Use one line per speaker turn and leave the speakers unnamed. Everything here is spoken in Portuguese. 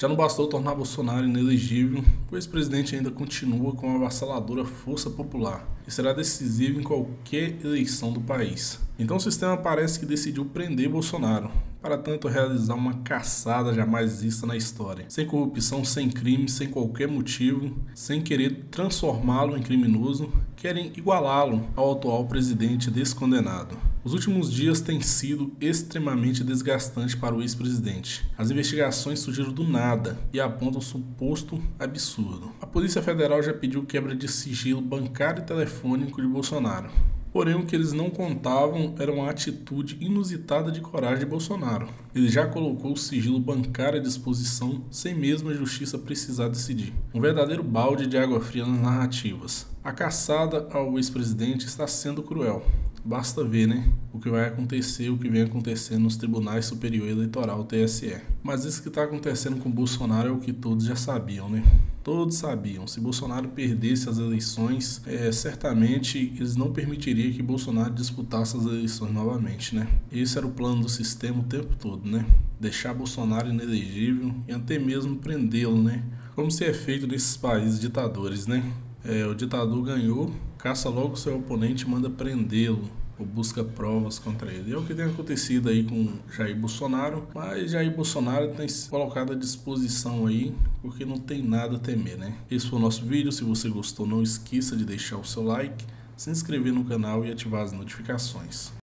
Já não bastou tornar Bolsonaro inelegível, o ex-presidente ainda continua com uma avassaladora força popular e será decisivo em qualquer eleição do país. Então o sistema parece que decidiu prender Bolsonaro, para tanto realizar uma caçada jamais vista na história, sem corrupção, sem crime, sem qualquer motivo, sem querer transformá-lo em criminoso, querem igualá-lo ao atual presidente descondenado. Os últimos dias têm sido extremamente desgastantes para o ex-presidente. As investigações surgiram do nada e apontam um suposto absurdo. A Polícia Federal já pediu quebra de sigilo bancário e telefônico de Bolsonaro. Porém, o que eles não contavam era uma atitude inusitada de coragem de Bolsonaro. Ele já colocou o sigilo bancário à disposição sem mesmo a justiça precisar decidir. Um verdadeiro balde de água fria nas narrativas. A caçada ao ex-presidente está sendo cruel. Basta ver, né? O que vai acontecer, o que vem acontecendo nos tribunais superior eleitoral TSE. Mas isso que está acontecendo com Bolsonaro é o que todos já sabiam, né? Todos sabiam. Se Bolsonaro perdesse as eleições, é, certamente eles não permitiriam que Bolsonaro disputasse as eleições novamente, né? Esse era o plano do sistema o tempo todo, né? Deixar Bolsonaro inelegível e até mesmo prendê-lo, né? Como se é feito nesses países ditadores, né? É, o ditador ganhou, caça logo seu oponente e manda prendê-lo ou busca provas contra ele. É o que tem acontecido aí com Jair Bolsonaro, mas Jair Bolsonaro tem se colocado à disposição aí, porque não tem nada a temer, né? Esse foi o nosso vídeo, se você gostou não esqueça de deixar o seu like, se inscrever no canal e ativar as notificações.